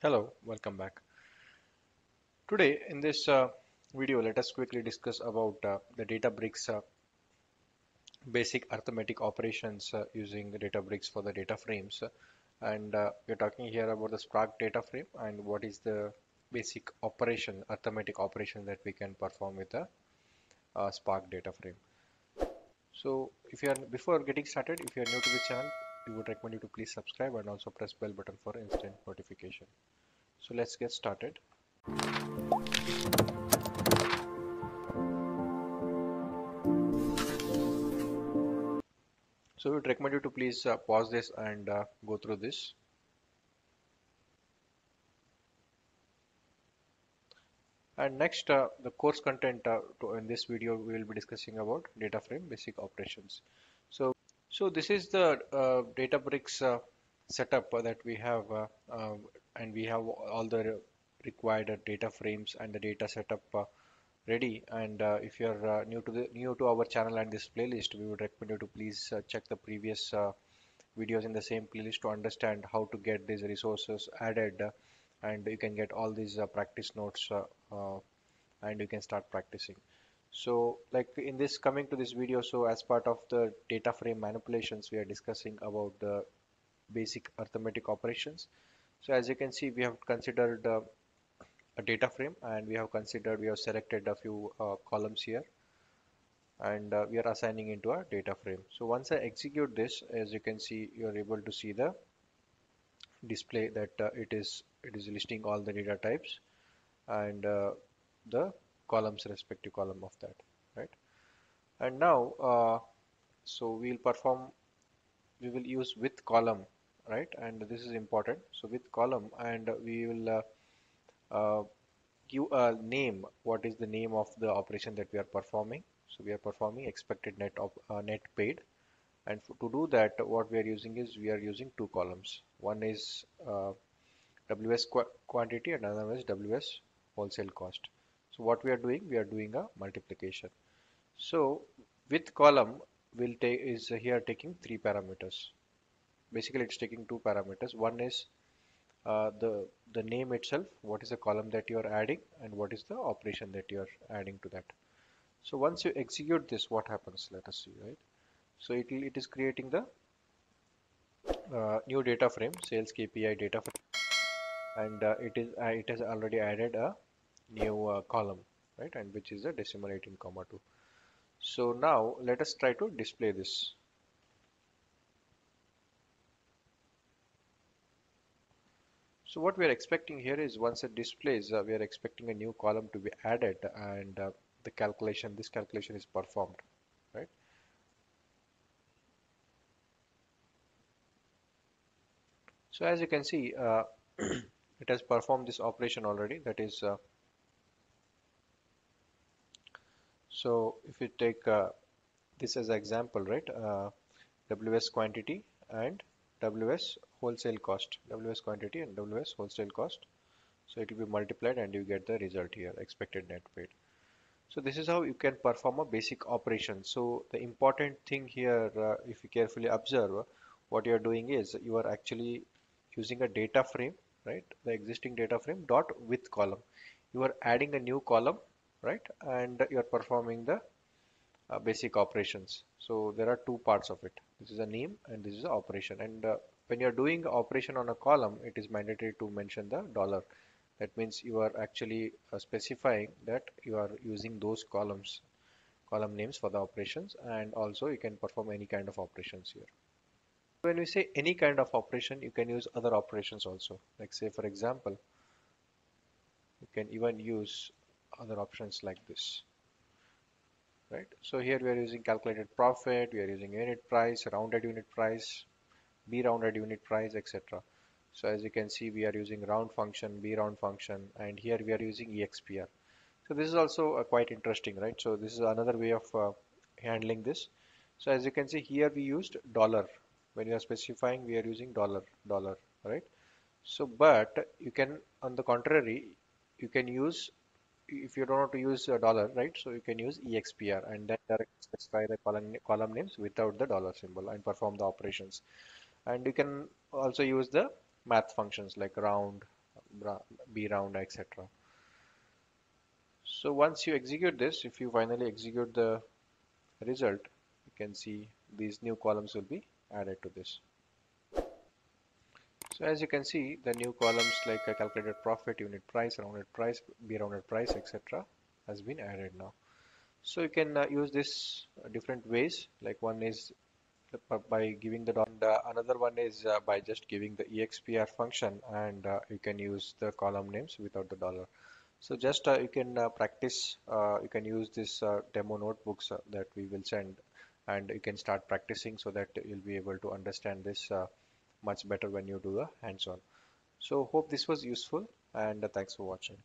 Hello, welcome back. Today in this uh, video, let us quickly discuss about uh, the Databricks uh, basic arithmetic operations uh, using the Databricks for the data frames. And uh, we're talking here about the Spark data frame and what is the basic operation, arithmetic operation that we can perform with a, uh, Spark data frame. So if you are before getting started, if you are new to the channel, we would recommend you to please subscribe and also press bell button for instant notification. So let's get started. So we would recommend you to please uh, pause this and uh, go through this. And next, uh, the course content uh, to, in this video, we will be discussing about data frame basic operations. So, so this is the uh, Databricks uh, setup that we have, uh, uh, and we have all the required data frames and the data setup ready. And if you're new to the new to our channel and this playlist, we would recommend you to please check the previous videos in the same playlist to understand how to get these resources added and you can get all these uh, practice notes uh, uh, and you can start practicing so like in this coming to this video so as part of the data frame manipulations we are discussing about the basic arithmetic operations. So as you can see we have considered uh, a data frame and we have considered we have selected a few uh, columns here and uh, we are assigning into a data frame. So once I execute this as you can see you are able to see the display that uh, it is it is listing all the data types and uh, the columns respective column of that right? And now uh, so we'll perform we will use with column right? And this is important. So with column and we will uh, uh, give a name. What is the name of the operation that we are performing? So we are performing expected net of uh, net paid. And to do that what we are using is we are using two columns. One is uh, ws qu quantity and another is ws wholesale cost so what we are doing we are doing a multiplication. So with column will take is here taking three parameters. Basically it's taking two parameters. One is uh, the the name itself what is the column that you are adding and what is the operation that you are adding to that. So once you execute this what happens let us see right? So it, it is creating the uh, new data frame sales KPI data frame. And uh, it is uh, it has already added a new uh, column right? And which is a decimal 18 comma 2 so now let us try to display this. So what we are expecting here is once it displays uh, we are expecting a new column to be added and uh, the calculation this calculation is performed right? So as you can see, uh, it has performed this operation already. That is, uh, so if you take uh, this as example, right? Uh, WS quantity and WS wholesale cost. WS quantity and WS wholesale cost. So it will be multiplied and you get the result here, expected net paid. So this is how you can perform a basic operation. So the important thing here, uh, if you carefully observe, what you are doing is you are actually using a data frame right the existing data frame dot with column you are adding a new column right? And you are performing the uh, basic operations. So there are two parts of it. This is a name and this is an operation. And uh, when you're doing operation on a column it is mandatory to mention the dollar. That means you are actually uh, specifying that you are using those columns column names for the operations. And also you can perform any kind of operations here. When we say any kind of operation, you can use other operations also. Like say, for example, you can even use other options like this. Right. So here we are using calculated profit, we are using unit price, rounded unit price, B rounded unit price, etc. So as you can see, we are using round function, B round function, and here we are using EXPR. So this is also uh, quite interesting, right? So this is another way of uh, handling this. So as you can see here, we used dollar when you are specifying we are using dollar dollar right so but you can on the contrary you can use if you don't want to use a dollar right so you can use expr and then directly specify the column column names without the dollar symbol and perform the operations. And you can also use the math functions like round b round etc so once you execute this if you finally execute the result you can see these new columns will be added to this so as you can see the new columns like a calculated profit unit price rounded price be rounded price etc has been added now. So you can uh, use this uh, different ways. Like one is by giving the dot uh, another one is uh, by just giving the expr function and uh, you can use the column names without the dollar. So just uh, you can practice, you can use this demo notebooks that we will send. And you can start practicing so that you'll be able to understand this much better when you do the hands-on. So hope this was useful and uh, thanks for watching.